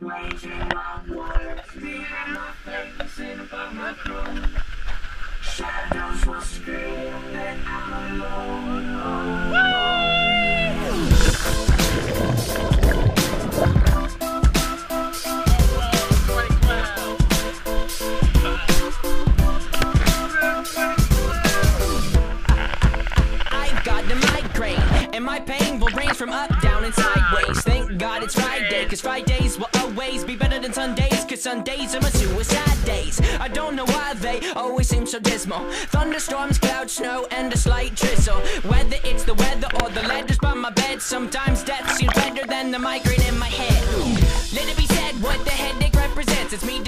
Waging on words, behind my face, in my. Shadows will scream that I'm alone. And my pain from up, down, and sideways. Thank God it's Friday, cause Fridays will always be better than Sundays, cause Sundays are my suicide days. I don't know why they always seem so dismal. Thunderstorms, cloud, snow, and a slight drizzle. Whether it's the weather or the letters by my bed, sometimes death seems better than the migraine in my head. Let it be said what the headache represents. It's me